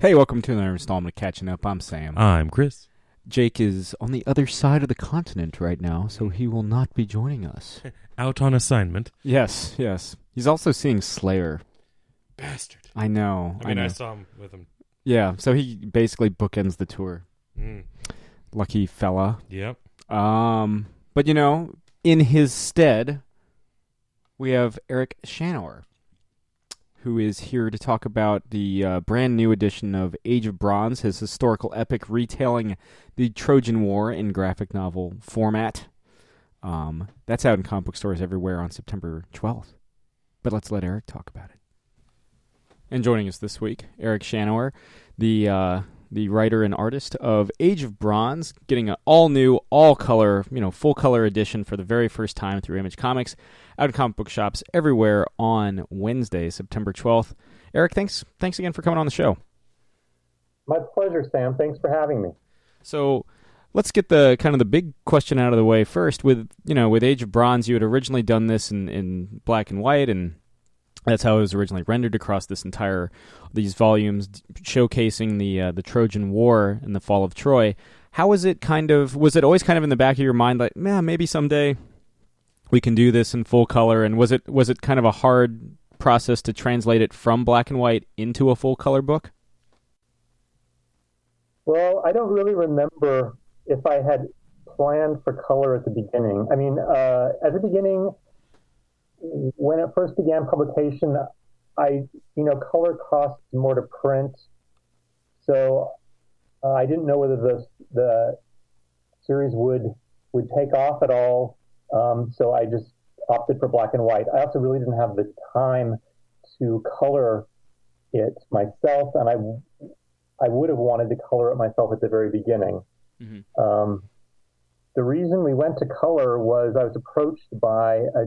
Hey, welcome to another installment of Catching Up. I'm Sam. I'm Chris. Jake is on the other side of the continent right now, so he will not be joining us. Out on assignment. yes, yes. He's also seeing Slayer. Bastard. I know. I mean, I, know. saw him with him. Yeah, so he basically bookends the tour. Mm. Lucky fella. Yep. Um, but you know, in his stead, we have Eric Shanower, who is here to talk about the uh, brand new edition of Age of Bronze, his historical epic retelling the Trojan War in graphic novel format. Um, that's out in comic book stores everywhere on September 12th. But let's let Eric talk about it. And joining us this week, Eric Shanower, the uh, the writer and artist of Age of Bronze, getting an all new, all color, you know, full color edition for the very first time through Image Comics, out in comic book shops everywhere on Wednesday, September 12th. Eric, thanks thanks again for coming on the show. My pleasure, Sam. Thanks for having me. So let's get the kind of the big question out of the way first. With you know, with Age of Bronze, you had originally done this in, in black and white, and that's how it was originally rendered across this entire these volumes, showcasing the uh, the Trojan War and the fall of Troy. How was it kind of? Was it always kind of in the back of your mind, like, man, maybe someday we can do this in full color? And was it was it kind of a hard process to translate it from black and white into a full color book? Well, I don't really remember if I had planned for color at the beginning. I mean, uh, at the beginning, when it first began publication, I, you know, color costs more to print, so uh, I didn't know whether the the series would would take off at all. Um, so I just opted for black and white. I also really didn't have the time to color it myself, and I I would have wanted to color it myself at the very beginning. Mm-hmm. Um, the reason we went to color was I was approached by a,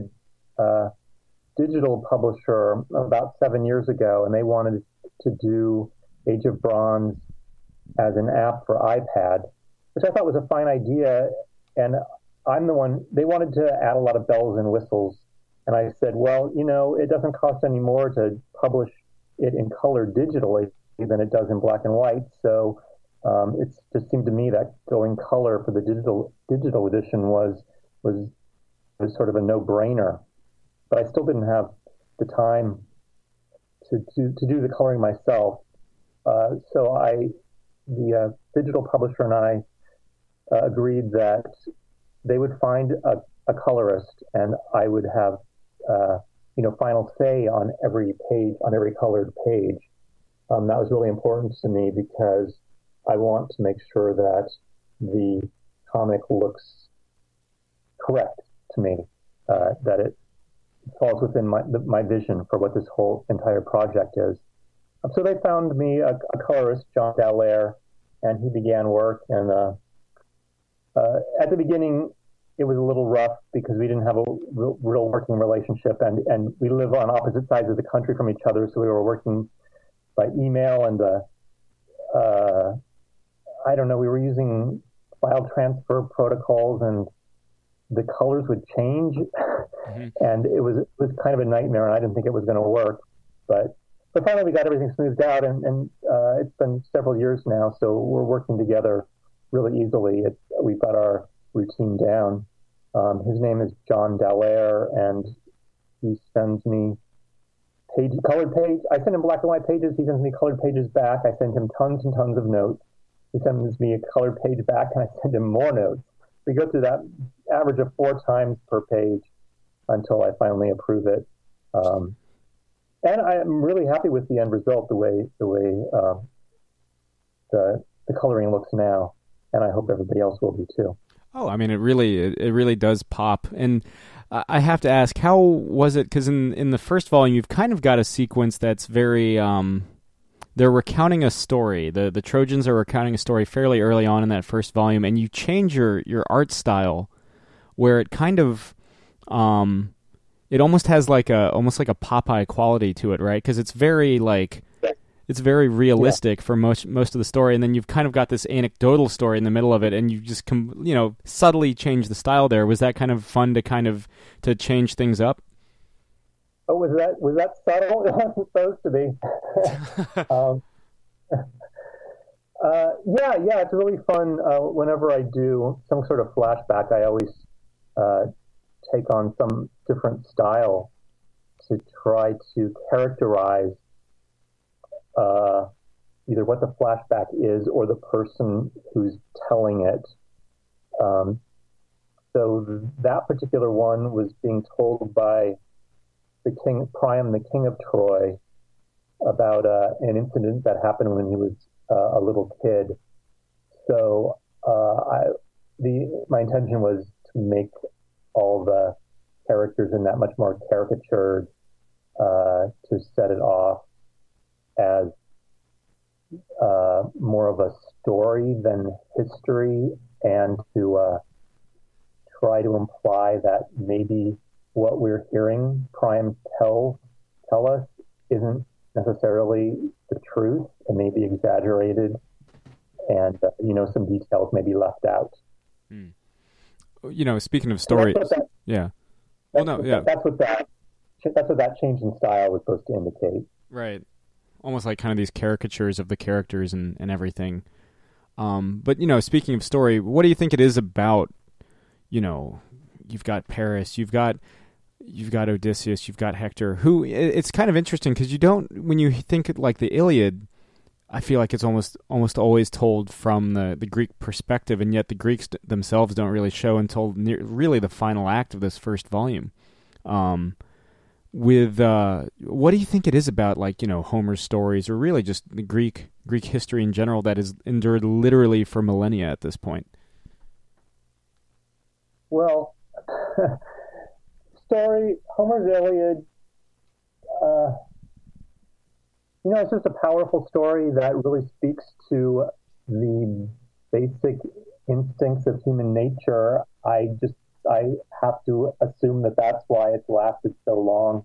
digital publisher about seven years ago, and they wanted to do Age of Bronze as an app for iPad, which I thought was a fine idea. And I'm the one, they wanted to add a lot of bells and whistles. And I said, well, you know, it doesn't cost any more to publish it in color digitally than it does in black and white. So um, it just seemed to me that going color for the digital digital edition was was was sort of a no brainer. But I still didn't have the time to to, to do the coloring myself. Uh, so I, the uh, digital publisher and I uh, agreed that they would find a, a colorist and I would have uh, you know final say on every page on every colored page. Um, that was really important to me because I want to make sure that the comic looks correct to me, uh, that it falls within my my vision for what this whole entire project is. So they found me a, a, colorist, John Dallaire, and he began work. And uh, uh, at the beginning, it was a little rough because we didn't have a real, real working relationship, and and we live on opposite sides of the country from each other, so we were working by email and uh, uh, I don't know. We were using file transfer protocols, and the colors would change, mm-hmm. and it was it was kind of a nightmare. And I didn't think it was going to work, but but finally we got everything smoothed out, and and uh, it's been several years now, so we're working together really easily. It, we've got our routine down. Um, his name is John Dallaire, and he sends me page colored page. I send him black and white pages. He sends me colored pages back. I send him tons and tons of notes. He sends me a colored page back, and I send him more notes. We go through that average of four times per page until I finally approve it. Um, and I'm really happy with the end result, the way the way um, the the coloring looks now, and I hope everybody else will be too. Oh, I mean, it really it, it really does pop, and I have to ask, how was it? Because in in the first volume, you've kind of got a sequence that's very. Um, they're recounting a story. the The Trojans are recounting a story fairly early on in that first volume, and you change your your art style, where it kind of, um, it almost has like a almost like a Popeye quality to it, right? Because it's very like it's very realistic yeah. for most most of the story, and then you've kind of got this anecdotal story in the middle of it, and you just com- you know subtly change the style there. Was that kind of fun to kind of to change things up? Oh, was that was that subtle? It wasn't supposed to be. um, Uh, yeah, yeah, it's really fun. Uh, whenever I do some sort of flashback, I always uh, take on some different style to try to characterize uh, either what the flashback is or the person who's telling it. Um, so that particular one was being told by the king, Priam, the king of Troy, about uh, an incident that happened when he was uh, a little kid. So uh, I, the my intention was to make all the characters in that much more caricatured uh, to set it off as uh, more of a story than history, and to uh, try to imply that maybe what we're hearing Priam tell tell us isn't necessarily the truth. It may be exaggerated, and uh, you know some details may be left out. Hmm. You know, speaking of stories, that, yeah. Well, no, yeah. That's what that that's what that change in style was supposed to indicate. Right. Almost like kind of these caricatures of the characters and, and everything. Um, but you know, speaking of story, what do you think it is about? You know, you've got Paris, you've got you've got Odysseus, you've got Hector. Who it's kind of interesting because you don't when you think like the Iliad. I feel like it's almost almost always told from the, the Greek perspective, and yet the Greeks themselves don't really show until near, really the final act of this first volume. Um, with uh, what do you think it is about like you know Homer's stories, or really just the Greek Greek history in general that has endured literally for millennia at this point? Well, story, Homer's Iliad, uh, you know, it's just a powerful story that really speaks to the basic instincts of human nature. I just, I have to assume that that's why it's lasted so long.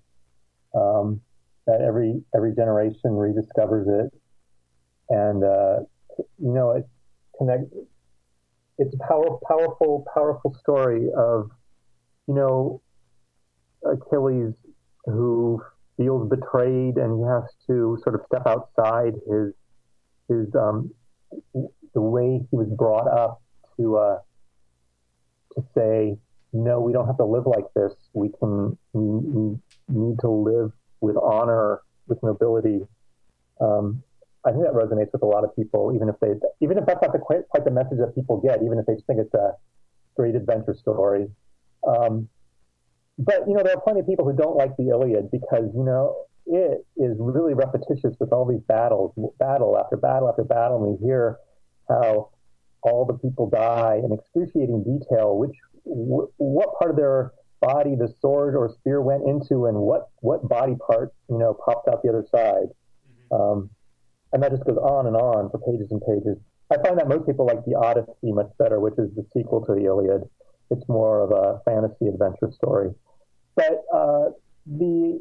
Um, that every every generation rediscovers it, and uh, you know, it connect. It's a power, powerful, powerful story of, you know, Achilles who feels betrayed and he has to sort of step outside his his um, the way he was brought up to uh, to say no, we don't have to live like this. We can we, need to live with honor, with nobility. Um, I think that resonates with a lot of people, even if they even if that's not the, quite, quite the message that people get, even if they just think it's a great adventure story. Um, but you know, there are plenty of people who don't like the Iliad because you know it is really repetitious with all these battles, battle after battle after battle, and we hear how all the people die in excruciating detail, which w- what part of their body the sword or spear went into, and what what body part you know popped out the other side, mm-hmm. um, and that just goes on and on for pages and pages. I find that most people like the Odyssey much better, which is the sequel to the Iliad. It's more of a fantasy adventure story. But uh, the,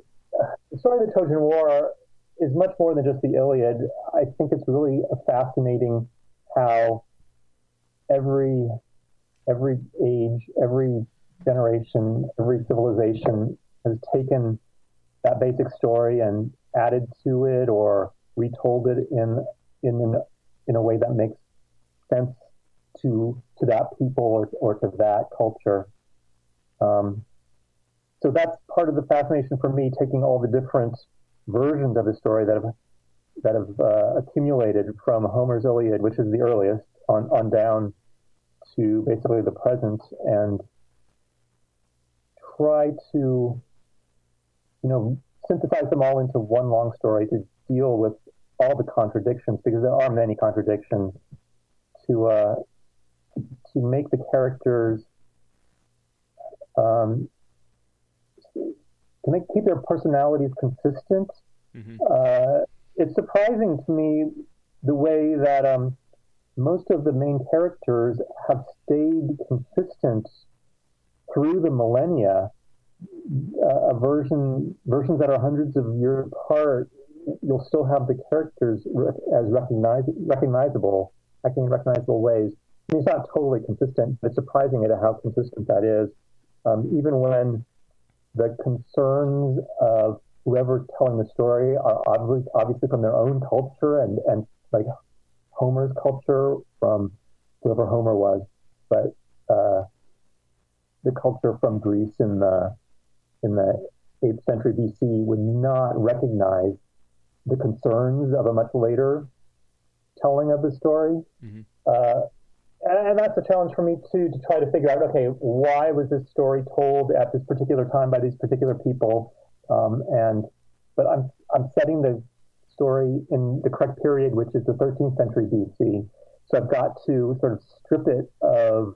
story of the Trojan War is much more than just the Iliad. I think it's really fascinating how every every age, every generation, every civilization has taken that basic story and added to it or retold it in in in a way that makes sense to to that people or, or to that culture. Um, so that's part of the fascination for me, taking all the different versions of the story that have that have uh, accumulated from Homer's Iliad, which is the earliest, on on down to basically the present, and try to, you know, synthesize them all into one long story to deal with all the contradictions, because there are many contradictions, to uh, to make the characters um, to make keep their personalities consistent. Mm-hmm. Uh, it's surprising to me the way that um, most of the main characters have stayed consistent through the millennia. Uh, a version versions that are hundreds of years apart, you'll still have the characters as recognize, recognizable, acting in recognizable ways. I mean, it's not totally consistent, but it's surprising at how consistent that is. Um, even when the concerns of whoever's telling the story are obviously, obviously from their own culture and, and like Homer's culture from whoever Homer was, but uh, the culture from Greece in the in the 8th century BC would not recognize the concerns of a much later telling of the story. Mm-hmm. Uh, and, that's a challenge for me too to try to figure out okay, why was this story told at this particular time by these particular people? Um, and but I'm I'm setting the story in the correct period, which is the 13th century BC. So I've got to sort of strip it of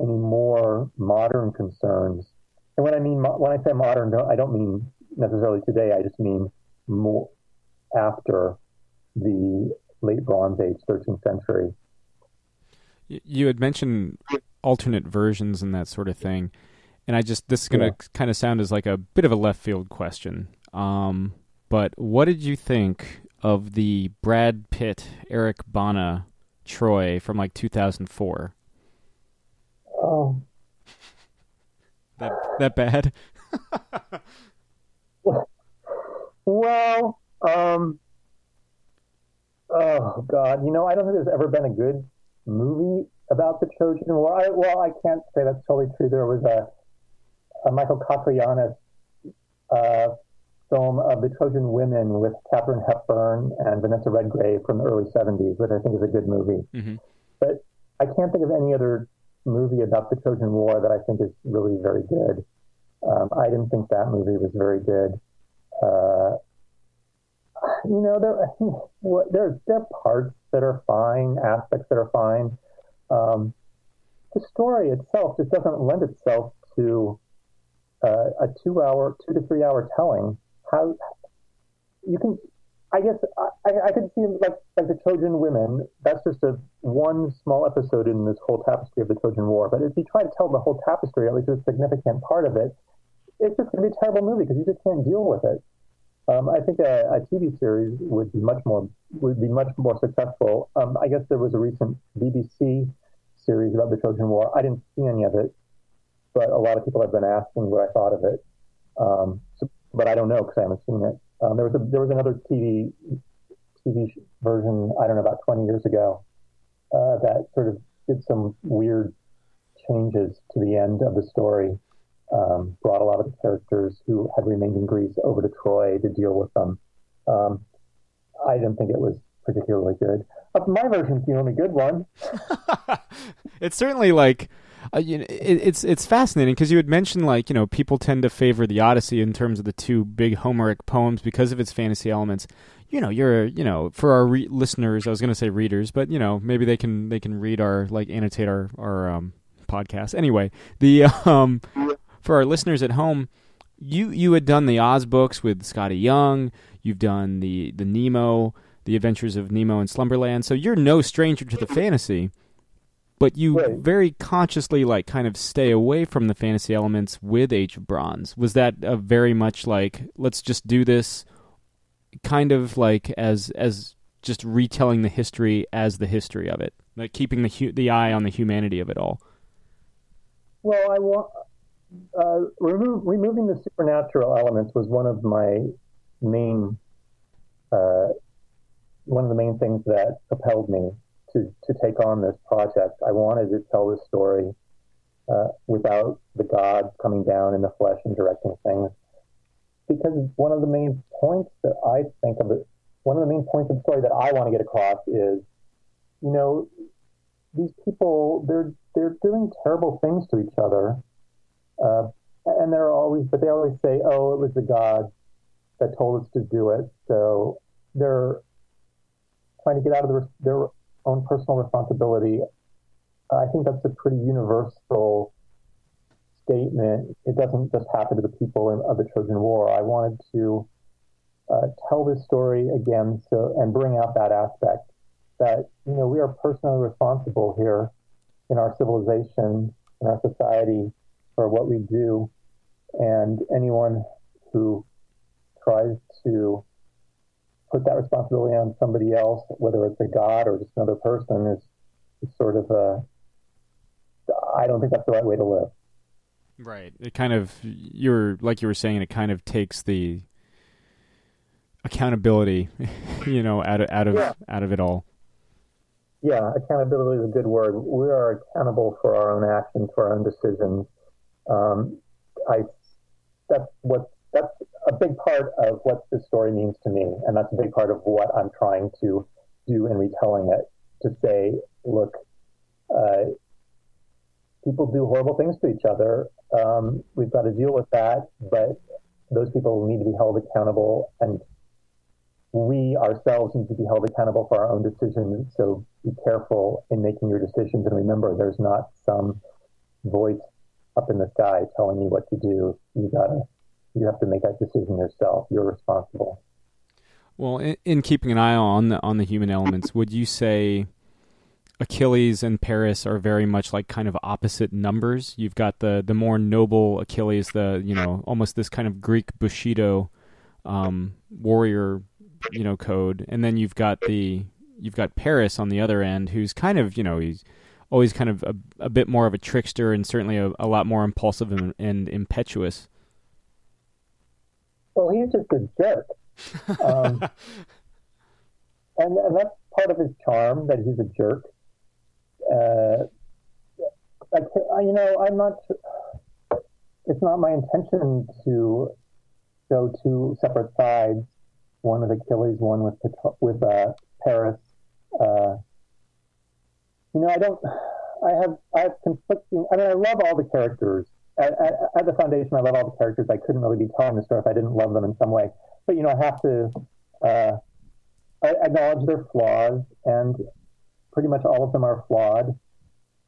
any more modern concerns. And when I mean when I say modern, I don't mean necessarily today. I just mean more after the late Bronze Age, 13th century. You had mentioned alternate versions and that sort of thing, and I just this is going to yeah. kind of sound as like a bit of a left field question. Um, but what did you think of the Brad Pitt, Eric Bana Troy from like 2004? Oh, that that bad? well, um, oh God, you know, I don't think there's ever been a good movie about the Trojan War. I, well, I can't say that's totally true. There was a, a Michael Cacoyannis uh, film of the Trojan Women with Katharine Hepburn and Vanessa Redgrave from the early 70s, which I think is a good movie. Mm-hmm. But I can't think of any other movie about the Trojan War that I think is really very good. Um, I didn't think that movie was very good. Uh, you know, there, there, there are parts that are fine, aspects that are fine. Um, the story itself just doesn't lend itself to uh, a two-hour, two to three-hour telling. How you can, I guess, I, I could see like like the Trojan women. That's just a one small episode in this whole tapestry of the Trojan War. But if you try to tell the whole tapestry, at least a significant part of it, it's just going to be a terrible movie because you just can't deal with it. Um, I think a, a, TV series would be much more would be much more successful. Um, I guess there was a recent BBC series about the Trojan War. I didn't see any of it, but a lot of people have been asking what I thought of it. Um, so, but I don't know because I haven't seen it. Um, there was a, there was another TV TV version I don't know about 20 years ago uh, that sort of did some weird changes to the end of the story um, brought a lot of the characters who had remained in Greece over to Troy to deal with them. Um, I didn't think it was particularly good. Uh, my version's the only good one. it's certainly like. Uh, you know, it, it's it's fascinating because you had mentioned like you know people tend to favor the Odyssey in terms of the two big Homeric poems because of its fantasy elements. You know, you're you know for our re- listeners, I was going to say readers, but you know maybe they can they can read our like annotate our our um, podcast. Anyway, the um, for our listeners at home, you you had done the Oz books with Skottie Young. You've done the the Nemo, the Adventures of Nemo and Slumberland. So you're no stranger to the fantasy, but you right. very consciously like kind of stay away from the fantasy elements with Age of Bronze. Was that a very much like let's just do this, kind of like as as just retelling the history as the history of it, like keeping the hu- the eye on the humanity of it all. Well, I want uh, removing the supernatural elements was one of my main uh, one of the main things that propelled me to to take on this project. I wanted to tell this story uh, without the gods coming down in the flesh and directing things, because one of the main points that I think of it, one of the main points of the story that I want to get across is, you know, these people they're they're doing terrible things to each other uh, and they're always, but they always say, "Oh, it was the God that told us to do it." So they're trying to get out of the, their own personal responsibility. I think that's a pretty universal statement. It doesn't just happen to the people in, of the Trojan War. I wanted to uh, tell this story again, so and bring out that aspect that you know we are personally responsible here in our civilization, in our society, for what we do. And anyone who tries to put that responsibility on somebody else, whether it's a god or just another person, is, is sort of a. I don't think that's the right way to live. Right. It kind of you're like you were saying. It kind of takes the accountability, you know, out of out of yeah. out of it all. yeah, accountability is a good word. We are accountable for our own actions, for our own decisions. Um, I that's what that's a big part of what this story means to me, and that's a big part of what I'm trying to do in retelling it. To say, look, uh, people do horrible things to each other. Um, we've got to deal with that, but those people need to be held accountable, and we ourselves need to be held accountable for our own decisions. So be careful in making your decisions, and remember, there's not some voice up in the sky telling you what to do. You gotta, you have to make that decision yourself. You're responsible. Well, in, in keeping an eye on the on the human elements, would you say Achilles and Paris are very much like kind of opposite numbers? You've got the the more noble Achilles, the you know almost this kind of Greek Bushido um, warrior, you know, code, and then you've got the you've got Paris on the other end, who's kind of you know he's always kind of a, a bit more of a trickster and certainly a, a lot more impulsive and, and impetuous. Well, he's just a jerk. Um, and, and that's part of his charm that he's a jerk. Uh, I, you know, I'm not. It's not my intention to show two separate sides, one with Achilles, one with with uh, Paris. Uh, you know, I don't. I have I have conflicting. I mean, I love all the characters. At, at, at, the foundation, I love all the characters. I couldn't really be telling the story if I didn't love them in some way. But you know, I have to uh, acknowledge their flaws, and pretty much all of them are flawed.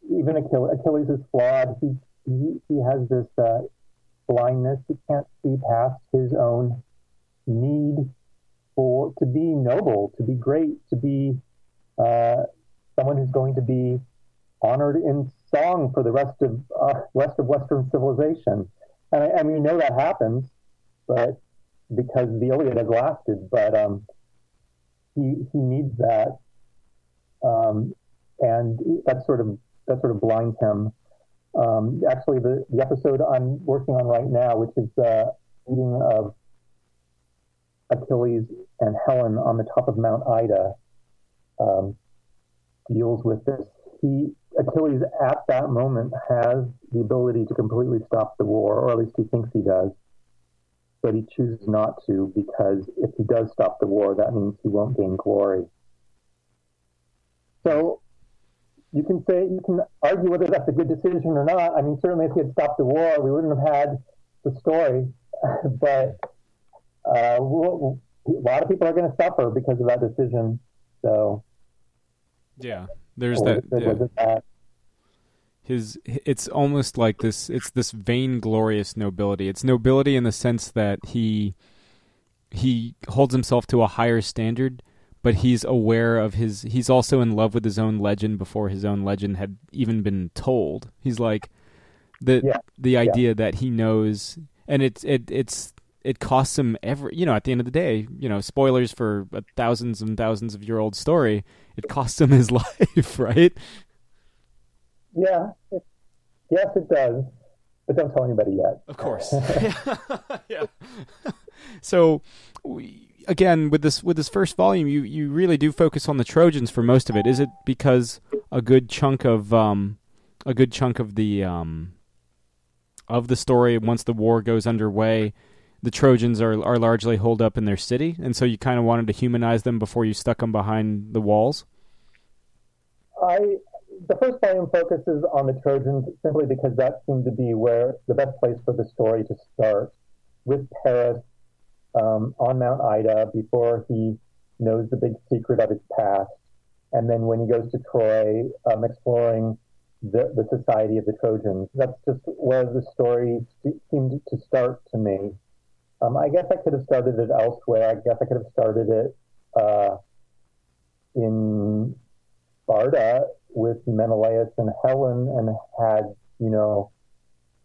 Even Achilles, Achilles is flawed. He he, he has this uh, blindness. He can't see past his own need for to be noble, to be great, to be uh, someone who's going to be honored in song for the rest of uh, rest of Western civilization. And I, mean, we know that happens, but because the Iliad has lasted, but um, he he needs that, um, and that sort of that sort of blinds him. Um, actually, the, the episode I'm working on right now, which is the meeting of Achilles and Helen on the top of Mount Ida, um, deals with this. He Achilles at that moment has the ability to completely stop the war, or at least he thinks he does but he chooses not to because if he does stop the war, that means he won't gain glory. So you can say you can argue whether that's a good decision or not. I mean, certainly if he had stopped the war, we wouldn't have had the story. but uh, we'll, a lot of people are going to suffer because of that decision. So yeah, there's that. Yeah. his it's almost like this it's this vainglorious nobility it's nobility in the sense that he he holds himself to a higher standard but he's aware of his he's also in love with his own legend before his own legend had even been told he's like the yeah. the idea yeah. that he knows and it's it it's it costs him every you know at the end of the day you know spoilers for a thousands and thousands of year old story it costs him his life right yeah. Yes, it does. But don't tell anybody yet. Of course. yeah. so, we, again, with this with this first volume, you you really do focus on the Trojans for most of it. Is it because a good chunk of um, a good chunk of the um, of the story once the war goes underway, the Trojans are are largely holed up in their city, and so you kind of wanted to humanize them before you stuck them behind the walls. I the first volume focuses on the Trojans simply because that seemed to be where the best place for the story to start with Paris um, on Mount Ida before he knows the big secret of his past. And then when he goes to Troy, um, exploring the, the society of the Trojans. That's just where the story seemed to start to me. Um, I guess I could have started it elsewhere. I guess I could have started it uh, in Sparta with Menelaus and Helen and had, you know,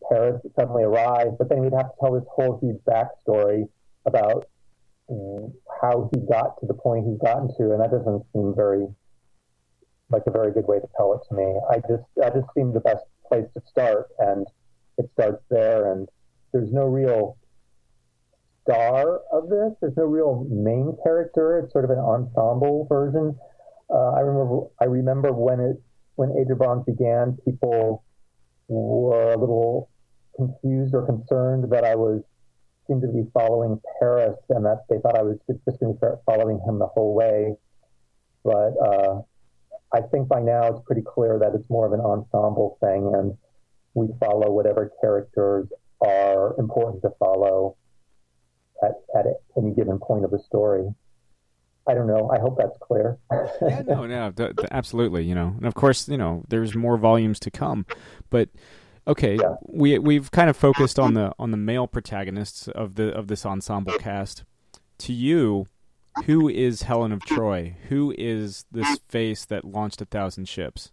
Paris suddenly arrive, but then we'd have to tell this whole huge backstory about how he got to the point he's gotten to, and that doesn't seem very like a very good way to tell it to me. I just that just seemed the best place to start, and it starts there, and there's no real star of this. There's no real main character. It's sort of an ensemble version uh, I remember I remember when it when Age of Bronze began, people were a little confused or concerned that I was seemed to be following Paris and that they thought I was just going to start following him the whole way. But uh, I think by now it's pretty clear that it's more of an ensemble thing, and we follow whatever characters are important to follow at, at any given point of the story. I don't know. I hope that's clear. yeah, no, no, th- th- absolutely. You know, and of course, you know, there's more volumes to come, but okay, yeah. we we've kind of focused on the on the male protagonists of the of this ensemble cast. To you, who is Helen of Troy? Who is this face that launched a thousand ships?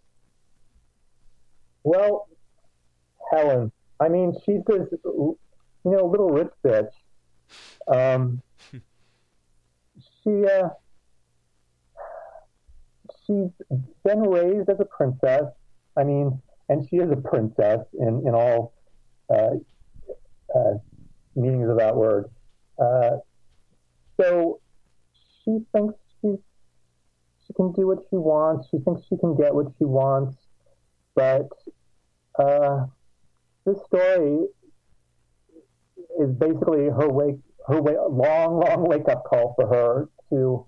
Well, Helen. I mean, she's this, you know, little rich bitch. Um, she, uh, she's been raised as a princess. I mean, and she is a princess in in all uh, uh, meanings of that word. Uh, so she thinks she she can do what she wants. She thinks she can get what she wants, but uh, this story is basically her wake her long long wake up call for her to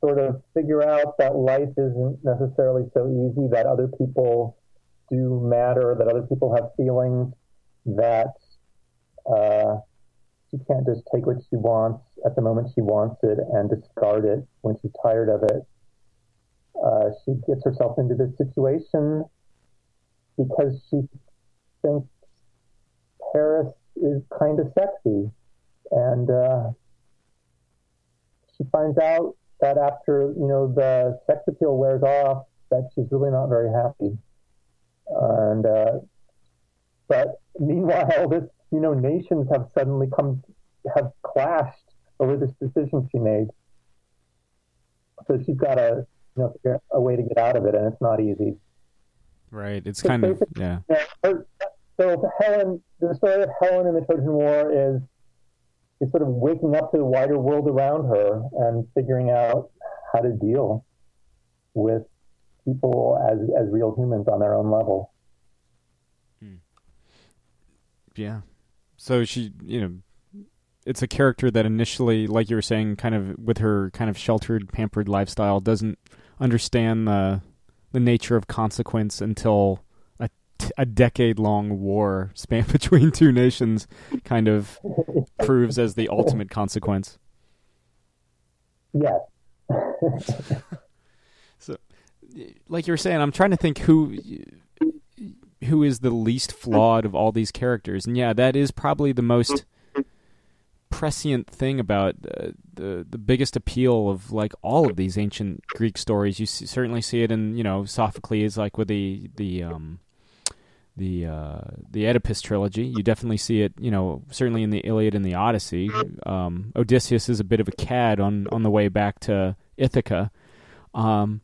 sort of figure out that life isn't necessarily so easy. That other people do matter. That other people have feelings. That uh, she can't just take what she wants at the moment she wants it and discard it when she's tired of it. Uh, she gets herself into this situation because she thinks Paris is kind of sexy. And uh, she finds out that after, you know, the sex appeal wears off, that she's really not very happy. And, uh, but meanwhile, this you know, nations have suddenly come, have clashed over this decision she made. So she's got a, you know, figure a way to get out of it, and it's not easy. Right. It's so kind of yeah. So, so Helen, the story of Helen in the Trojan War is is sort of waking up to the wider world around her and figuring out how to deal with people as as real humans on their own level. Hmm. Yeah, so she, you know, it's a character that initially, like you were saying, kind of with her kind of sheltered, pampered lifestyle, doesn't understand the the nature of consequence until t- a decade long war span between two nations kind of proves as the ultimate consequence. Yes. so, like you were saying, I'm trying to think who who is the least flawed of all these characters. And yeah, that is probably the most prescient thing about uh, the the biggest appeal of like all of these ancient Greek stories. You see, certainly see it in you know Sophocles, like with the the um, the uh, the Oedipus trilogy. You definitely see it, you know, certainly in the Iliad and the Odyssey. Um, Odysseus is a bit of a cad on on the way back to Ithaca. Um,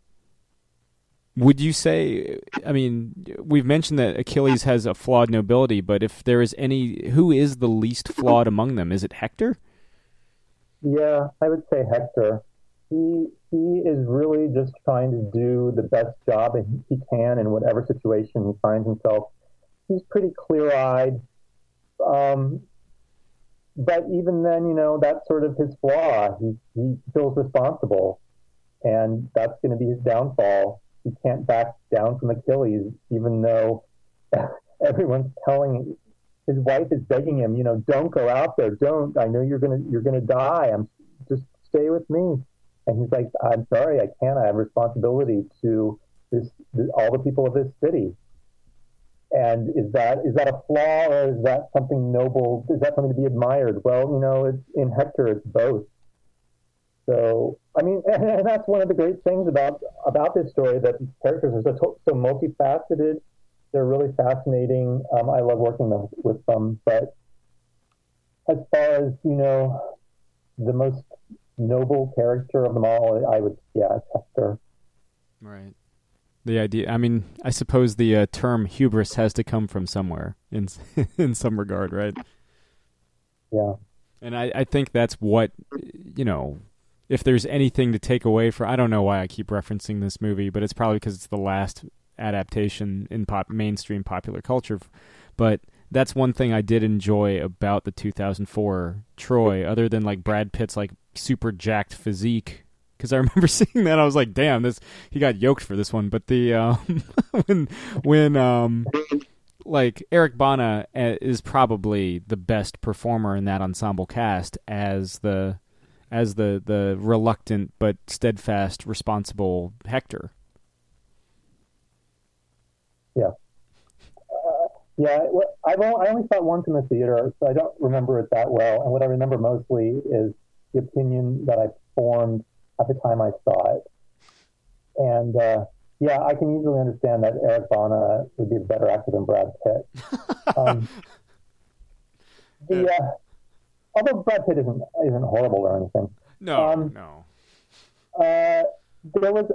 would you say? I mean, we've mentioned that Achilles has a flawed nobility, but if there is any, who is the least flawed among them? Is it Hector? Yeah, I would say Hector. He he is really just trying to do the best job he can in whatever situation he finds himself. He's pretty clear-eyed, um, but even then, you know, that's sort of his flaw. He he feels responsible, and that's going to be his downfall he can't back down from Achilles, even though everyone's telling his wife is begging him, you know, don't go out there, don't. I know you're gonna you're gonna die. I'm just stay with me. And he's like, I'm sorry, I can't. I have responsibility to this, this all the people of this city. And is that is that a flaw or is that something noble? Is that something to be admired? Well, you know, it's in Hector, it's both. So, I mean, and that's one of the great things about about this story that these characters are so, so multifaceted. They're really fascinating. Um, I love working with them. But as far as you know, the most noble character of them all, I would yeah, Hector. Right. The idea. I mean, I suppose the uh, term hubris has to come from somewhere in in some regard, right? Yeah. And I, I think that's what you know if there's anything to take away from, I don't know why I keep referencing this movie, but it's probably because it's the last adaptation in pop mainstream popular culture. But that's one thing I did enjoy about the 2004 Troy, other than like Brad Pitt's like super jacked physique. Because I remember seeing that, I was like, "Damn, this he got yoked for this one." But the um, when when um, like Eric Bana uh, is probably the best performer in that ensemble cast as the as the the reluctant but steadfast, responsible Hector. Yeah. Uh, yeah, I've only, I only saw it once in the theater, so I don't remember it that well. And what I remember mostly is the opinion that I formed at the time I saw it. And uh, yeah, I can easily understand that Eric Bana would be a better actor than Brad Pitt. Um, the, uh, although Brad Pitt isn't isn't horrible or anything. No, um, no. Uh, there was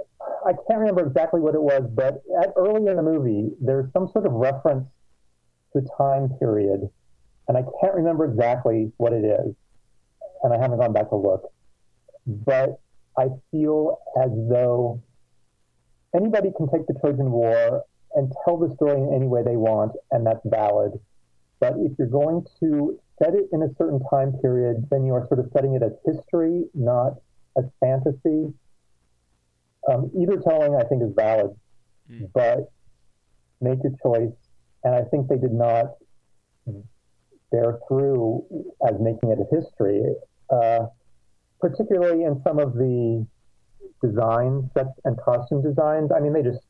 I can't remember exactly what it was, but at, early in the movie, there's some sort of reference to time period, and I can't remember exactly what it is, and I haven't gone back to look. But I feel as though anybody can take the Trojan War and tell the story in any way they want, and that's valid. But if you're going to set it in a certain time period, then you are sort of setting it as history, not as fantasy. Um, either telling, I think, is valid, mm. but make your choice. And I think they did not bear through as making it a history, uh, particularly in some of the design sets and costume designs. I mean, they just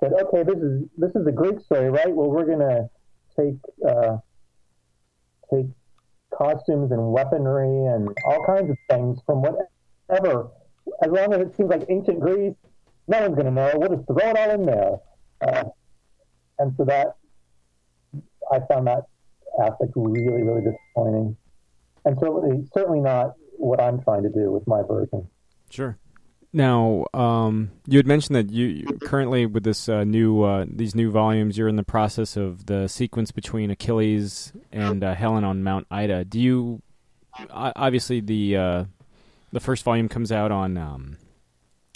said, "Okay, this is this is a Greek story, right? Well, we're gonna take uh, take costumes and weaponry and all kinds of things from whatever. As long as it seems like ancient Greece, no one's going to know. We'll just throw it all in there. Uh, and so that, I found that aspect really, really disappointing. And certainly, certainly not what I'm trying to do with my version. Sure. Now, um, you had mentioned that you, currently with this uh, new uh, these new volumes, you're in the process of the sequence between Achilles and uh, Helen on Mount Ida. Do you obviously the uh, the first volume comes out on um,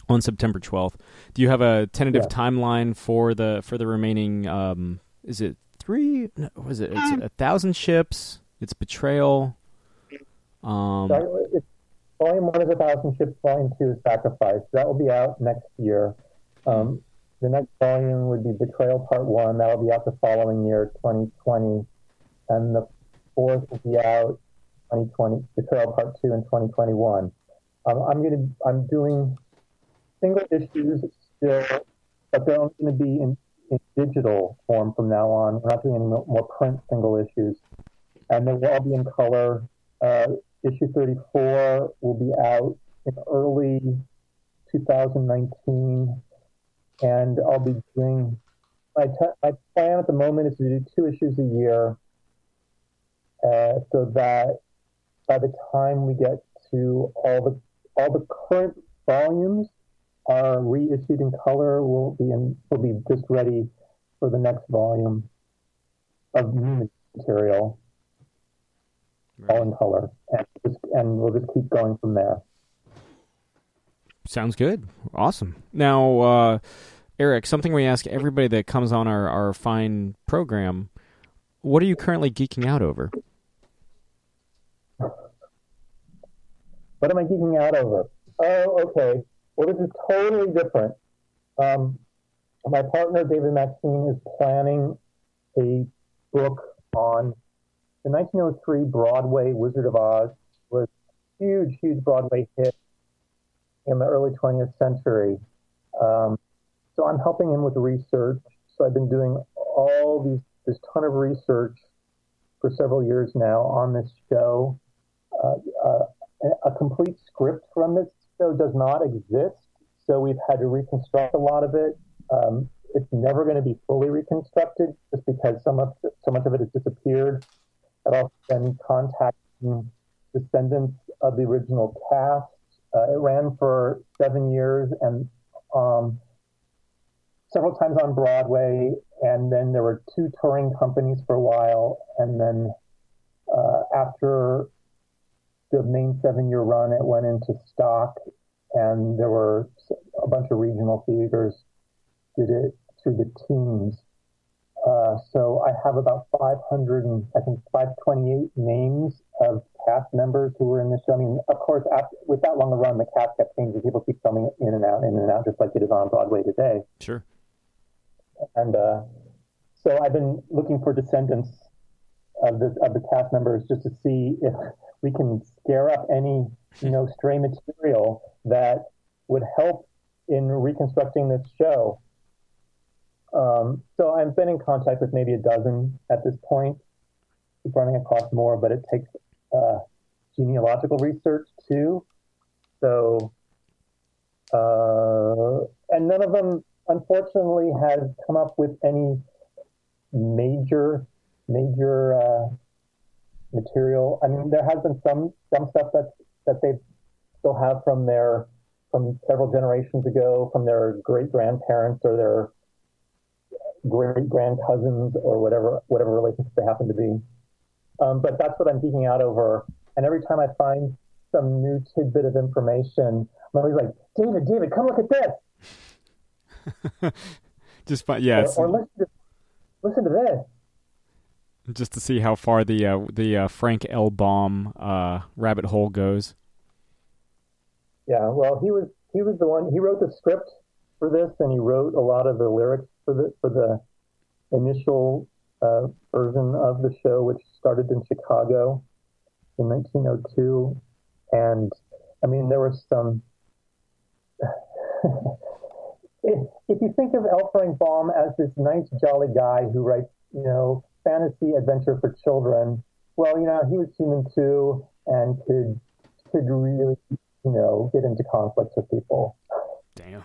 on September 12th. Do you have a tentative yeah. timeline for the for the remaining? Um, is it three? No, was it? It's a thousand ships. It's betrayal. Um, it's Volume one is a thousand ships. Volume two is sacrifice. That will be out next year. Um, the next volume would be Betrayal Part One. That will be out the following year, 2020, and the fourth will be out 2020. Betrayal Part Two in 2021. Um, I'm going to I'm doing single issues still, but they're only going to be in, in digital form from now on. We're not doing any more print single issues, and they will all be in color. Uh, issue 34 will be out in early 2019, and I'll be doing my, te- my plan at the moment is to do two issues a year, uh, so that by the time we get to all the all the current volumes are reissued in color. Will be in will be just ready for the next volume of new material all in color, and, just, and we'll just keep going from there. Sounds good. Awesome. Now, uh, Eric, something we ask everybody that comes on our, our fine program what are you currently geeking out over? What am I geeking out over? Oh, okay. Well, this is totally different. Um, my partner, David Maxine, is planning a book on the 1903 Broadway Wizard of Oz was a huge, huge Broadway hit in the early 20th century. Um, so I'm helping him with research. So I've been doing all these, this ton of research for several years now on this show. Uh, uh, a complete script from this show does not exist, so we've had to reconstruct a lot of it. Um, it's never going to be fully reconstructed just because so much, so much of it has disappeared. I've also been contacting descendants of the original cast. Uh, it ran for seven years and um, several times on Broadway, and then there were two touring companies for a while, and then uh, after the main seven year run, it went into stock, and there were a bunch of regional theaters did it through the teams. Uh, so I have about 500 and I think 528 names of cast members who were in the show. I mean, of course, after, with that long a run, the cast kept changing. People keep coming in and out, in and out, just like it is on Broadway today. Sure. And uh, so I've been looking for descendants of the of the cast members just to see if we can scare up any you know stray material that would help in reconstructing this show. Um, so I've been in contact with maybe a dozen at this point. Running across more, but it takes uh, genealogical research too. So, uh, and none of them, unfortunately, has come up with any major, major uh, material. I mean, there has been some some stuff that that they still have from their from several generations ago, from their great grandparents or their great grand cousins or whatever whatever relationship they happen to be. Um, but that's what I'm geeking out over. And every time I find some new tidbit of information, I'm always like, David, David, come look at this. Just fun, yeah. Or, or listen, to, listen to this. Just to see how far the uh, the uh, Frank L. Baum uh, rabbit hole goes. Yeah, well, he was he was the one. He wrote the script for this, and he wrote a lot of the lyrics for the for the initial uh, version of the show, which started in Chicago in 1902. And I mean, there was some. if, if you think of L. Frank Baum as this nice, jolly guy who writes, you know, fantasy adventure for children, well, you know, he was human too, and could could really, you know, get into conflicts with people. Damn.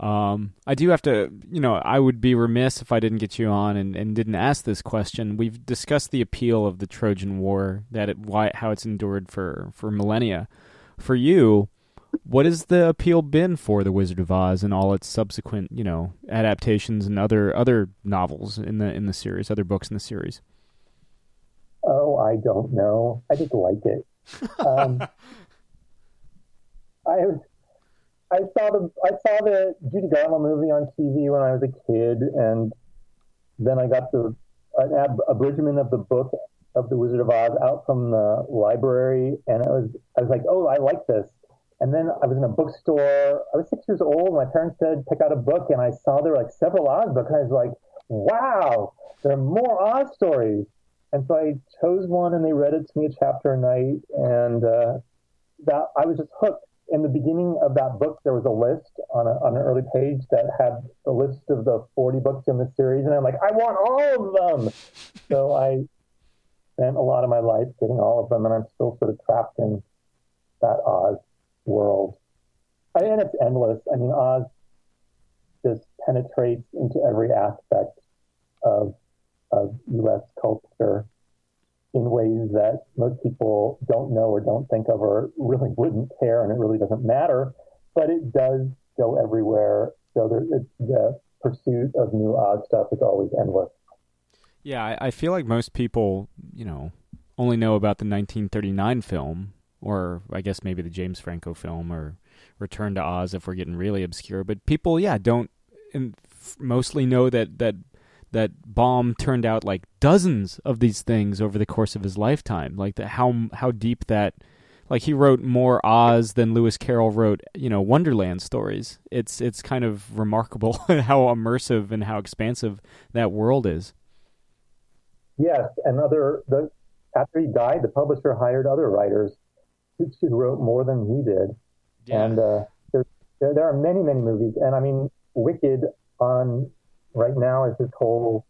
Um, I do have to, you know, I would be remiss if I didn't get you on and, and didn't ask this question. We've discussed the appeal of the Trojan War, that it, why how it's endured for for millennia. For you, what has the appeal been for the Wizard of Oz and all its subsequent, you know, adaptations and other other novels in the in the series, other books in the series? Oh, I don't know. I just like it. Um, I I saw the I saw the Judy Garland movie on TV when I was a kid, and then I got the an ab- abridgment of the book of the Wizard of Oz out from the library, and I was I was like, oh, I like this. And then I was in a bookstore. I was six years old. My parents said pick out a book, and I saw there were like several Oz books, and I was like, wow, there are more Oz stories. And so I chose one, and they read it to me a chapter a night, and uh, that I was just hooked in the beginning of that book, there was a list on, a, on an early page that had a list of the 40 books in the series. And I'm like, I want all of them. so I spent a lot of my life getting all of them. And I'm still sort of trapped in that Oz world. And it's endless. I mean, Oz just penetrates into every aspect of, of U.S. culture in ways that most people don't know or don't think of or really wouldn't care, and it really doesn't matter. But it does go everywhere. So there, the pursuit of new odd stuff is always endless. Yeah, I, I feel like most people, you know, only know about the 1939 film, or I guess maybe the James Franco film, or Return to Oz if we're getting really obscure. But people, yeah, don't and mostly know that that that Baum turned out like dozens of these things over the course of his lifetime. Like the, how how deep that like he wrote more Oz than Lewis Carroll wrote, you know, Wonderland stories. It's it's kind of remarkable how immersive and how expansive that world is. Yes, and other the after he died, the publisher hired other writers who, who wrote more than he did, yeah. and uh, there, there there are many many movies, and I mean Wicked on right now is this whole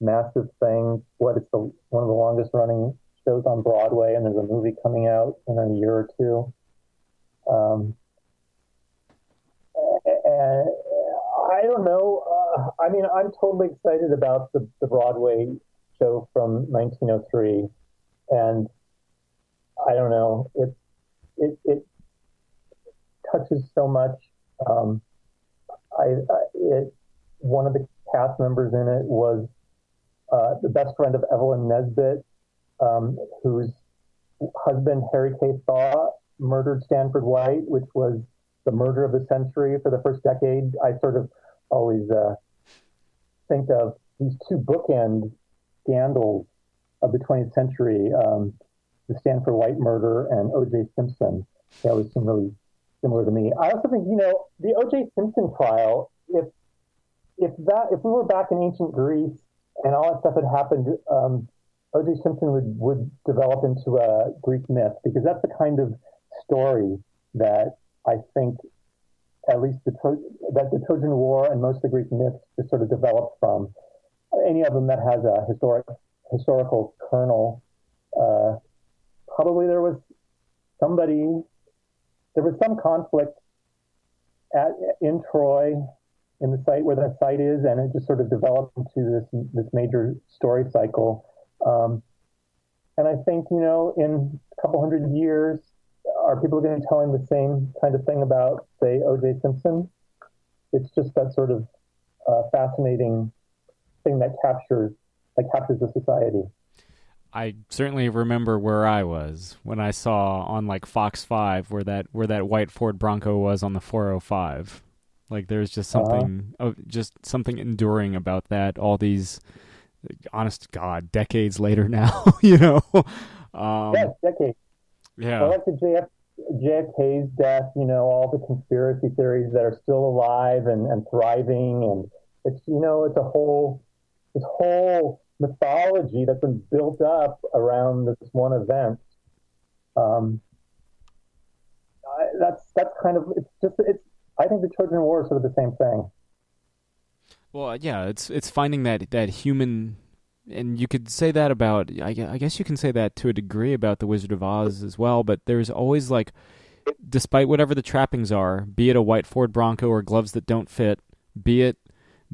massive thing. What it's the one of the longest running shows on Broadway, and there's a movie coming out in a year or two. Um, and I don't know. Uh, I mean, I'm totally excited about the, the Broadway show from 1903, and I don't know. It it it touches so much. Um, I, I it one of the cast members in it was uh, the best friend of Evelyn Nesbit, um, who's husband Harry K. Thaw murdered Stanford White, which was the murder of the century for the first decade. I sort of always uh, think of these two bookend scandals of the 20th century, um, the Stanford White murder and O.J. Simpson. That always seem really similar to me. I also think, you know, the O.J. Simpson trial, if if that if we were back in ancient Greece and all that stuff had happened, um, O.J. Simpson would would develop into a Greek myth because that's the kind of story that I think at least the that the Trojan War and most of the Greek myths just sort of developed from. Any of them that has a historic historical kernel. Uh, probably there was somebody, there was some conflict at in Troy, in the site where that site is, and it just sort of developed into this this major story cycle. Um, and I think you know, in a couple hundred years, are people going to be telling the same kind of thing about, say, O.J. Simpson? It's just that sort of uh, fascinating thing that captures that captures the society. I certainly remember where I was when I saw on like Fox Five where that where that white Ford Bronco was on the 405. Like there's just Uh-huh. something, oh, just something enduring about that. All these, honest God, decades later now, you know. Um, yes, decades. yeah. Well, like the JF, JFK's death, you know, all the conspiracy theories that are still alive and, and thriving, and it's you know, it's a whole this whole mythology that's been built up around this one event. Um, I, that's that's kind of it's just it's. I think the Trojan War is sort of the same thing. Well, yeah, it's it's finding that that human, and you could say that about. I, I guess you can say that to a degree about the Wizard of Oz as well. But there's always like, despite whatever the trappings are, be it a white Ford Bronco or gloves that don't fit, be it,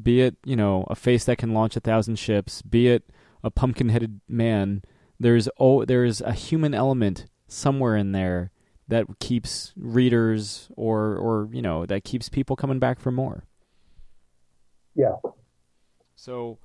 be it you know a face that can launch a thousand ships, be it a pumpkin-headed man. There's oh there is a human element somewhere in there that keeps readers or or you know that keeps people coming back for more. Yeah. So,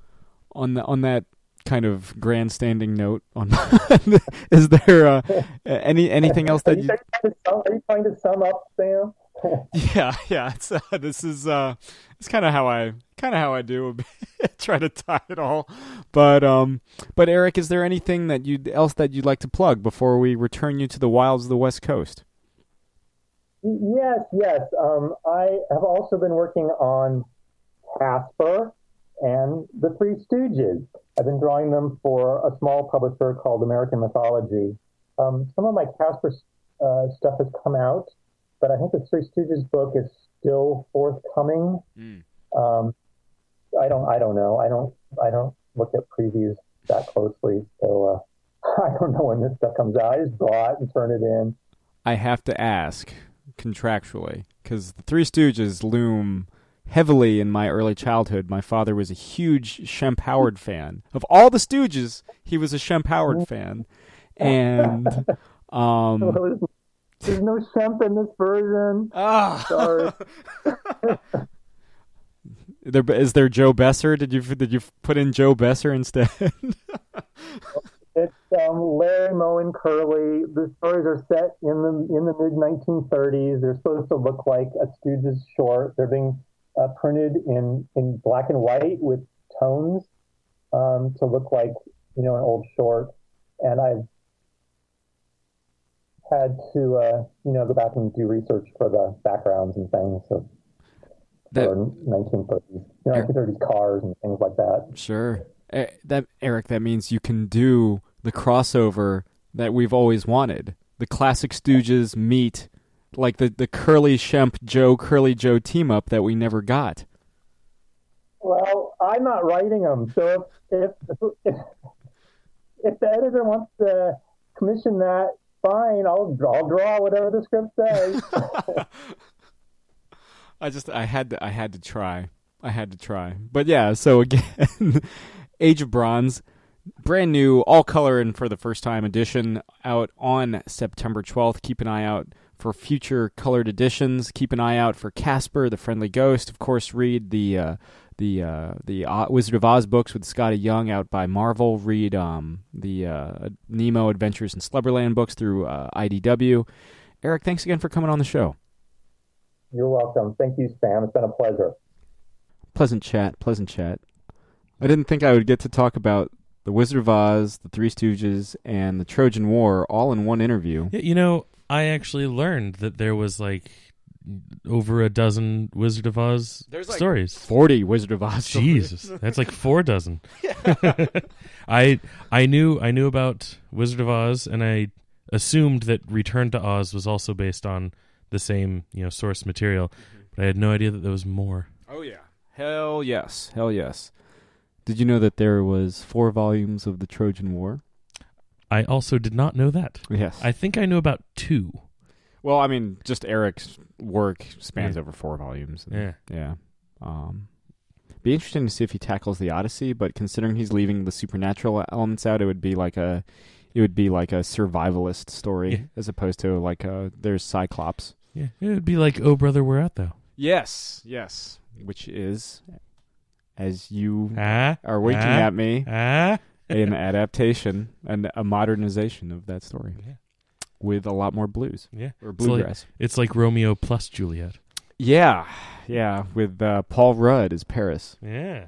on the on that kind of grandstanding note, on is there uh, any anything else that you, are you trying to sum- are you trying to sum up, Sam? Yeah, yeah. It's, uh, this is uh, it's kind of how I kind of how I do. Try to tie it all, but um, but Eric, is there anything that you else that you'd like to plug before we return you to the wilds of the West Coast? Yes, yes. Um, I have also been working on Casper and the Three Stooges. I've been drawing them for a small publisher called American Mythology. Um, some of my Casper uh, stuff has come out, but I think the Three Stooges book is still forthcoming. Mm. Um, I don't, I don't know. I don't, I don't look at previews that closely, so uh, I don't know when this stuff comes out. I just draw it and turn it in. I have to ask contractually because the Three Stooges loom heavily in my early childhood. My father was a huge Shemp Howard fan. Of all the Stooges, he was a Shemp Howard fan, and um, There's, no Shemp in this version. ah, Sorry. there is there Joe Besser? Did you did you put in Joe Besser instead? It's um, Larry Moe and Curly. The stories are set in the in the mid 1930s. They're supposed to look like a Stooges short. They're being uh, printed in in black and white with tones um, to look like you know an old short. And I've had to uh, you know go back and do research for the backgrounds and things. of That- for 1930s, you know, 1930s cars and things like that. Sure. Eh, That Eric, that means you can do the crossover that we've always wanted. The classic Stooges meet like the the Curly Shemp Joe Curly Joe team up that we never got. Well, I'm not writing them, so if if if, if the editor wants to commission that, fine. I'll I'll draw whatever the script says. I just I had to I had to try. I had to try. But yeah, so again, Age of Bronze, brand new, all color and for the first time edition out on September 12th. Keep an eye out for future colored editions. Keep an eye out for Casper the Friendly Ghost. Of course, read the uh, the uh, the uh, Wizard of Oz books with Skottie Young out by Marvel. Read um, the uh, Nemo Adventures in Slumberland books through uh, IDW. Eric, thanks again for coming on the show. You're welcome. Thank you, Sam. It's been a pleasure. Pleasant chat, pleasant chat. I didn't think I would get to talk about the Wizard of Oz, the Three Stooges, and the Trojan War all in one interview. Yeah, you know, I actually learned that there was like over a dozen Wizard of Oz There's, like, stories. Forty Wizard of Oz. stories. Jesus, that's like four dozen. I I knew I knew about Wizard of Oz, and I assumed that Return to Oz was also based on the same you know source material, Mm-hmm. but I had no idea that there was more. Oh yeah. Hell yes. Hell yes. Did you know that there was four volumes of the Trojan War? I also did not know that. Yes. I think I knew about two. Well, I mean, just Eric's work spans Yeah. over four volumes. Yeah. Yeah. Um, be interesting to see if he tackles the Odyssey, but considering he's leaving the supernatural elements out, it would be like a, it would be like a survivalist story Yeah. as opposed to like a there's Cyclops. Yeah, it would be like, "Oh brother, Where Art Thou." Yes. Yes. Which is, as you Ah, are winking ah, at me, Ah, an adaptation and a modernization of that story yeah, with a lot more blues yeah. or It's like- bluegrass. It's like Romeo plus Juliet. yeah, yeah, with uh, Paul Rudd as Paris. Yeah,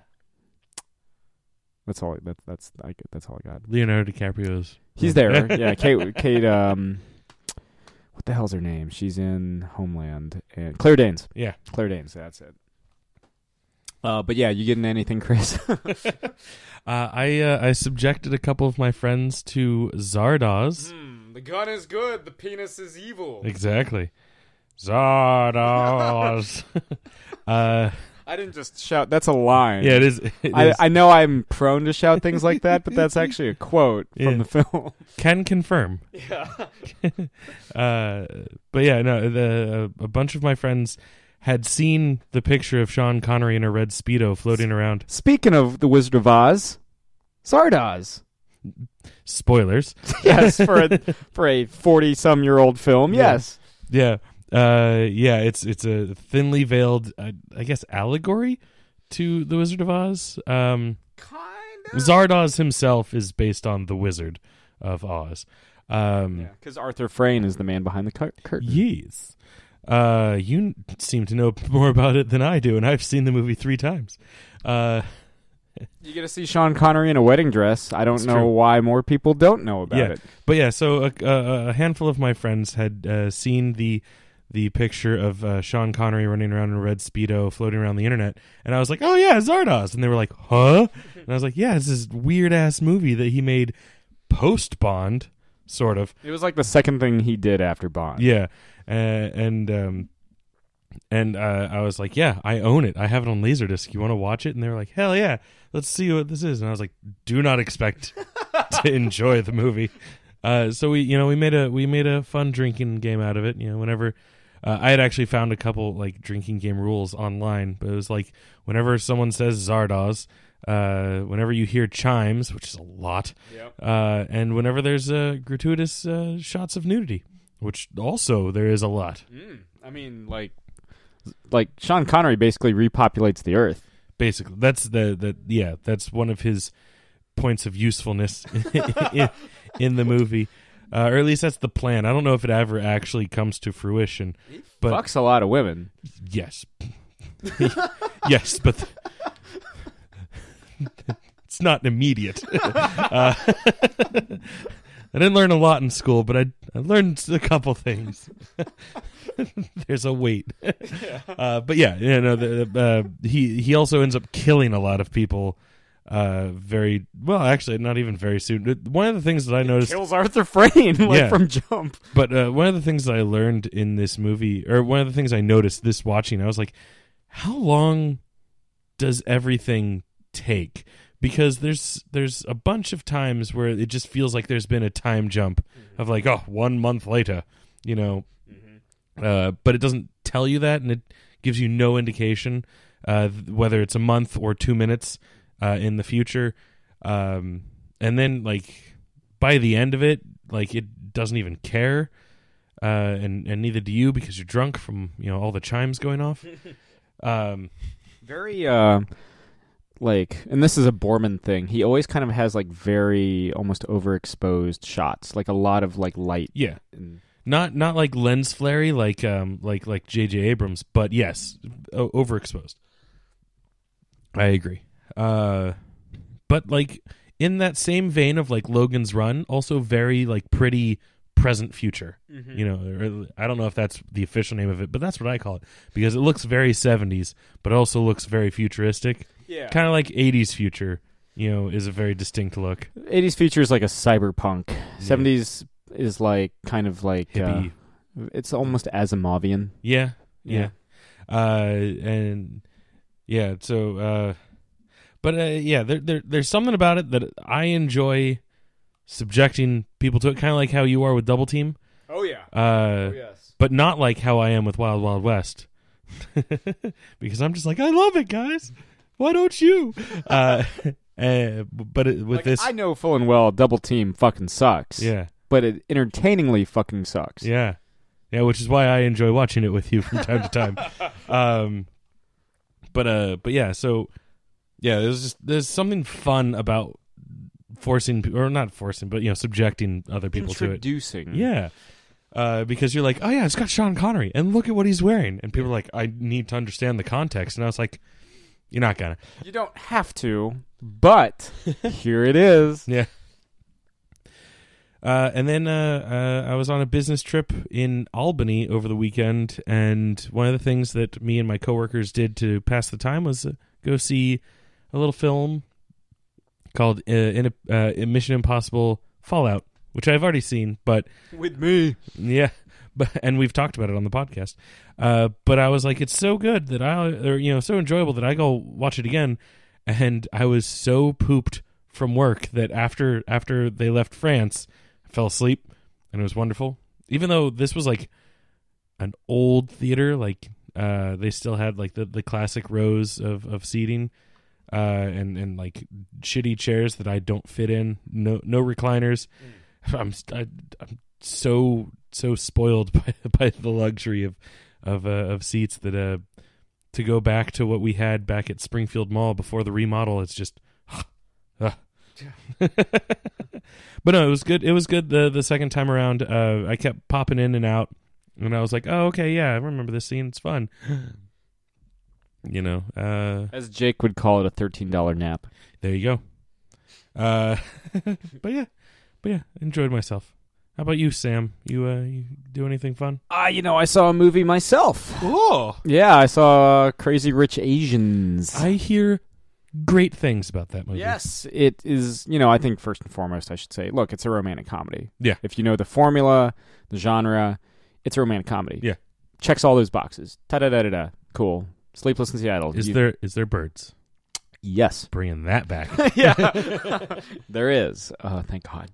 That's all. That's that's I, that's all I got. Leonardo DiCaprio's. He's there. yeah, Kate. Kate. Um, what the hell's her name? She's in Homeland and Claire Danes. Yeah. Claire Danes. That's it. Uh, but yeah, you getting anything, Chris? Uh, I uh, I subjected a couple of my friends to Zardoz. Hmm, the gun is good. The penis is evil. Exactly. Zardoz. uh, I didn't just shout. That's a line. yeah, it is. it I. I know I'm prone to shout things like that, but that's actually a quote Yeah. from the film. can confirm. Yeah. Uh, but yeah, no, the, a bunch of my friends had seen the picture of Sean Connery in a red speedo floating around. Speaking of the Wizard of Oz, Zardoz. Spoilers. Yes, for a for a forty some year old film. Yeah. Yes. Yeah, uh, yeah. It's it's a thinly veiled, uh, I guess, allegory to the Wizard of Oz. Um, Kind of. Zardoz himself is based on the Wizard of Oz. Um, Because Arthur Frayn is the man behind the cur- curtain. Yes. Uh, you seem to know more about it than I do, and I've seen the movie three times. Uh, You get to see Sean Connery in a wedding dress. I don't It's know true. why more people don't know about Yeah. it. but yeah, so a, a, a handful of my friends had uh, seen the the picture of uh, Sean Connery running around in a red speedo, floating around the internet, and I was like, "Oh yeah, Zardoz," and they were like, "Huh?" and I was like, "Yeah, it's this weird ass movie that he made post Bond, sort of." It was like the second thing he did after Bond. Yeah, uh, and um, and uh, I was like, "Yeah, I own it. I have it on Laserdisc. You want to watch it?" And they were like, "Hell yeah, let's see what this is." And I was like, "Do not expect to enjoy the movie." Uh, so we, you know, we made a we made a fun drinking game out of it. You know, whenever uh, I had actually found a couple like drinking game rules online, but it was like whenever someone says Zardoz. Uh, whenever you hear chimes, which is a lot, Yep. uh, and whenever there's uh, gratuitous uh, shots of nudity, which also there is a lot. Mm. I mean, like, like Sean Connery basically repopulates the Earth. Basically, that's the the yeah, that's one of his points of usefulness in, in the movie, uh, or at least that's the plan. I don't know if it ever actually comes to fruition. But- Fucks a lot of women. Yes, yes, but it's not immediate. uh, I didn't learn a lot in school, but I I learned a couple things. There's a wait, uh, but yeah, you know, the, uh, he he also ends up killing a lot of people. Uh, very well, actually, not even very soon. One of the things that I noticed Kills Arthur Frayn like Yeah. from Jump. but uh, one of the things that I learned in this movie, or one of the things I noticed this watching, I was like, how long does everything take? Because there's there's a bunch of times where it just feels like there's been a time jump of like, oh, one month later, you know. Uh, but it doesn't tell you that, and it gives you no indication uh, th- whether it's a month or two minutes uh, in the future. Um, and then, like by the end of it, like it doesn't even care, uh, and and neither do you because you're drunk from you know all the chimes going off. Um, Very, uh, like, and this is a Boorman thing. He always kind of has like very almost overexposed shots, like a lot of like light. Yeah, And, not not like lens flary like um like like J.J. Abrams, but yes, o- overexposed. I agree. Uh, but like in that same vein of like Logan's Run, also very like pretty present future. You know, or, I don't know if that's the official name of it, but that's what I call it because it looks very 70s, but also looks very futuristic. yeah, Kind of like 80s future. You know, is a very distinct look. 80s features like a cyberpunk. 70s is like kind of like uh, it's almost Asimovian. Yeah, yeah. Uh, and yeah, so uh, but uh, yeah, there, there there's something about it that I enjoy subjecting people to it, kind of like how you are with Double Team. Oh yeah. Uh, yes. but not like how I am with Wild Wild West, because I'm just like I love it, guys. Why don't you? Uh, uh, but it, with Like, this, I know full and well Double Team fucking sucks. yeah, But it entertainingly fucking sucks. yeah, yeah, which is why I enjoy watching it with you from time to time. Um, but uh, but yeah, so yeah, there's just there's something fun about forcing or not forcing, but you know, subjecting other people to it. Introducing. Yeah. Uh, because you're like, oh yeah, it's got Sean Connery, and look at what he's wearing, and people are like, I need to understand the context, and I was like, you're not gonna, You don't have to, but here it is. yeah. Uh, and then uh, uh, I was on a business trip in Albany over the weekend, and one of the things that me and my coworkers did to pass the time was uh, go see a little film called uh, in uh, Mission Impossible Fallout, which I've already seen, but With me. Yeah, but and we've talked about it on the podcast. Uh, but I was like, it's so good that I, or you know, so enjoyable that I go watch it again. And I was so pooped from work that after after they left France, I fell asleep, and it was wonderful. Even though this was like an old theater, like uh, they still had like the, the classic rows of of seating. Uh, and and like shitty chairs that I don't fit in, no no recliners. I'm I, I'm so so spoiled by by the luxury of of uh, of seats that uh to go back to what we had back at Springfield Mall before the remodel it's just but no it was good it was good the the second time around. Uh I kept popping in and out and I was like oh okay yeah I remember this scene it's fun you know uh As Jake would call it, a $13 nap. there you go uh but yeah but yeah enjoyed myself how about you Sam you uh you do anything fun Ah, you know, I saw a movie myself. oh Yeah, I saw Crazy Rich Asians. I hear great things about that movie. Yes, it is. You know, I think first and foremost, I should say, look, it's a romantic comedy. Yeah. If you know the formula, the genre, it's a romantic comedy. Yeah. Checks all those boxes. Ta da da da da. Cool. Sleepless in Seattle. Is You- there is there birds? Yes. Bringing that back. yeah. there is. Uh, thank God.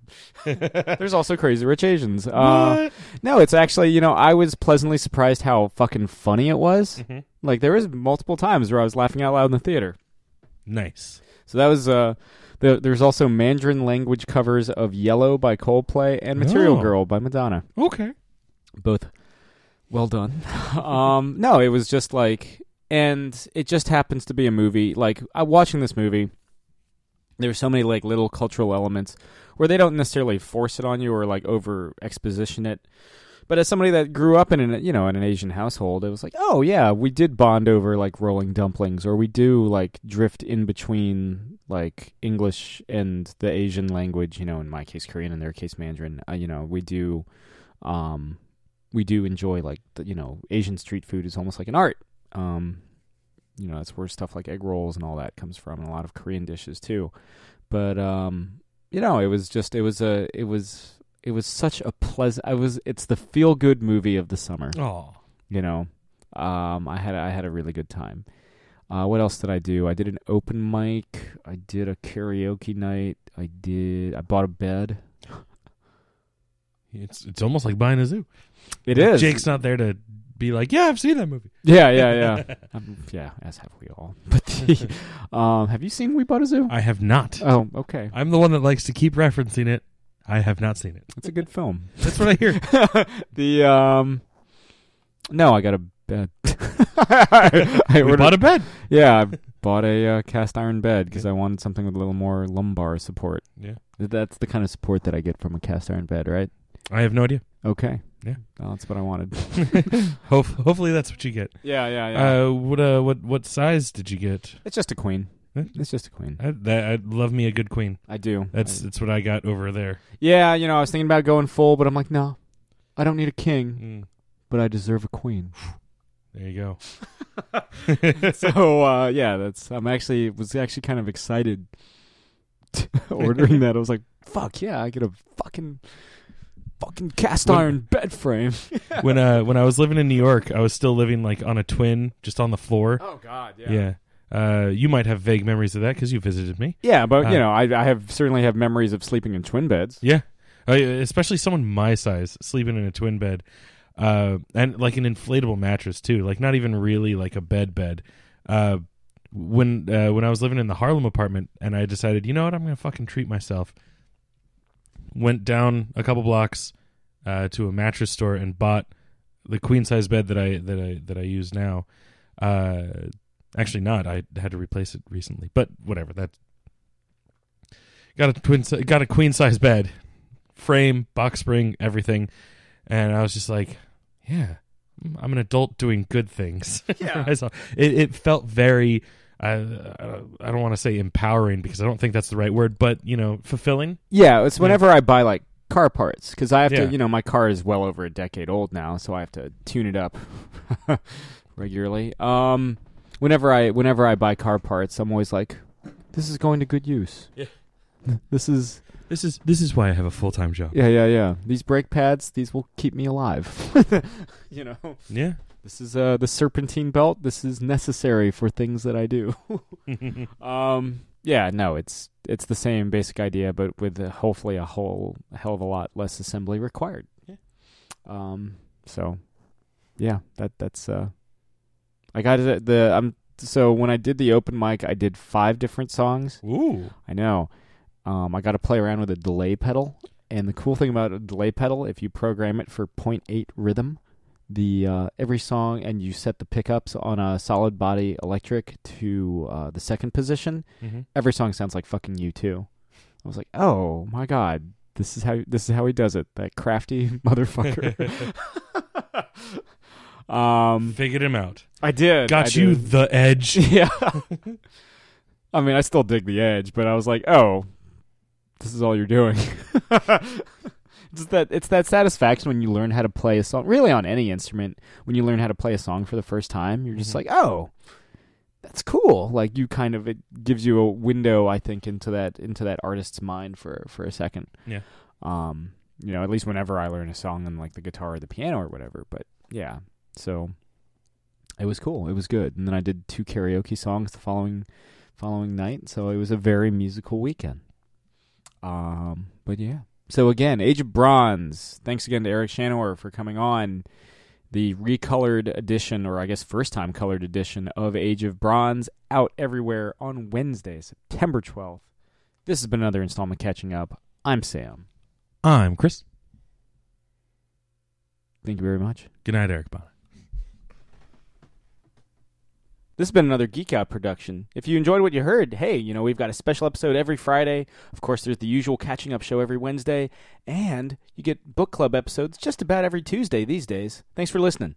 There's also Crazy Rich Asians. Uh, What? no, it's actually, you know, I was pleasantly surprised how fucking funny it was. Mhm. Like, there was multiple times where I was laughing out loud in the theater. Nice. So that was uh the, there's also Mandarin language covers of Yellow by Coldplay and Material Oh. Girl by Madonna. Okay. Both well done. um no, it was just like and it just happens to be a movie like I watching this movie there's so many like little cultural elements where they don't necessarily force it on you or like over exposition it. But as somebody that grew up in an you know in an Asian household, it was like, oh yeah, we did bond over like rolling dumplings, or we do like drift in between like English and the Asian language. You know, in my case Korean, in their case Mandarin. Uh, you know, we do, um, we do enjoy like the, you know Asian street food is almost like an art. Um, you know, that's where stuff like egg rolls and all that comes from, and a lot of Korean dishes too. But um, you know, it was just it was a it was it was such a pleasant. I was it's the feel good movie of the summer. Oh. You know, um, I had I had a really good time. Uh, what else did I do? I did an open mic. I did a karaoke night. I did. I bought a bed. It's it's almost like buying a zoo. It is. Jake's not there to be like, yeah, I've seen that movie. Yeah, yeah, yeah. um, yeah, as have we all. But the, um, have you seen We Bought a Zoo? I have not. Oh, okay. I'm the one that likes to keep referencing it. I have not seen it. It's a good film. That's what I hear. the um, no, I got a bed. I, I ordered- bought a bed. yeah, I bought a uh, cast iron bed because I wanted something with a little more lumbar support. Yeah. That's the kind of support that I get from a cast iron bed, right? I have no idea. Okay. Yeah. Well, that's what I wanted. Hope, hopefully that's what you get. yeah, yeah, Uh, what uh, what what size did you get? it's just a queen. Huh? It's just a queen. I, that, I love me a good queen. I do. That's I- that's what I got over there. yeah. You know, I was thinking about going full, but I'm like, no, I don't need a king, Mm, but I deserve a queen. there you go. so uh, yeah, that's. I'm actually was actually kind of excited ordering that. I was like, fuck yeah, I get a fucking fucking cast When- iron bed frame. when uh when I was living in New York, I was still living like on a twin, just on the floor. Oh God, Yeah. Uh, you might have vague memories of that because you visited me. Yeah, but Uh, you know, I, I have certainly have memories of sleeping in twin beds. Yeah, uh, especially someone my size sleeping in a twin bed, uh, and like an inflatable mattress too. Like not even really like a bed bed. Uh, when uh, when I was living in the Harlem apartment, and I decided, you know what, I'm gonna fucking treat myself. Went down a couple blocks uh, to a mattress store and bought the queen size bed that I that I that I use now. Uh, actually, not. I had to replace it recently, but whatever. That got a twin got a queen size bed frame, box spring, everything. And I was just like, yeah, I'm an adult doing good things. Yeah. It, it felt very, uh, I don't want to say empowering because I don't think that's the right word, but, you know, fulfilling. Yeah, it's whenever I buy like car parts because I have Yeah. to. You know, my car is well over a decade old now, so I have to tune it up regularly. Um, whenever I whenever I buy car parts, I'm always like, this is going to good use. Yeah. This is This is this is why I have a full time job. yeah yeah yeah. These brake pads, these will keep me alive. you know. Yeah. This is uh the serpentine belt. This is necessary for things that I do. um, yeah, no, it's it's the same basic idea, but with uh, hopefully a whole hell of a lot less assembly required. Yeah. Um. So, yeah, that that's uh, I got it. The um. So when I did the open mic, I did five different songs. Ooh. I know. Um, I got to play around with a delay pedal, and the cool thing about a delay pedal, if you program it for 0.8 rhythm, the uh, every song, and you set the pickups on a solid body electric to uh, the second position, Mm-hmm. every song sounds like fucking U2. I was like, oh my god, this is how this is how he does it. That crafty motherfucker. um, Figured him out. I did. Got I you did. the Edge. Yeah. I mean, I still dig the Edge, but I was like, oh, this is all you're doing. It's that it's that satisfaction when you learn how to play a song. Really, on any instrument, when you learn how to play a song for the first time, you're just Mhm. like, oh, that's cool. Like you kind of it gives you a window, I think, into that into that artist's mind for for a second. Yeah. Um, you know, at least whenever I learn a song on like the guitar or the piano or whatever. But yeah, so it was cool. It was good. And then I did two karaoke songs the following following night. So it was a very musical weekend. Um, but yeah. So again, Age of Bronze. Thanks again to Eric Shanower for coming on. The recolored edition, or I guess first time colored edition of Age of Bronze, out everywhere on Wednesday, September 12th. This has been another installment catching up. I'm Sam. I'm Chris. Thank you very much. Good night, Eric Bonnet. This has been another Geek Out production. If you enjoyed what you heard, hey, you know, we've got a special episode every Friday. Of course, there's the usual catching up show every Wednesday, and you get book club episodes just about every Tuesday these days. Thanks for listening.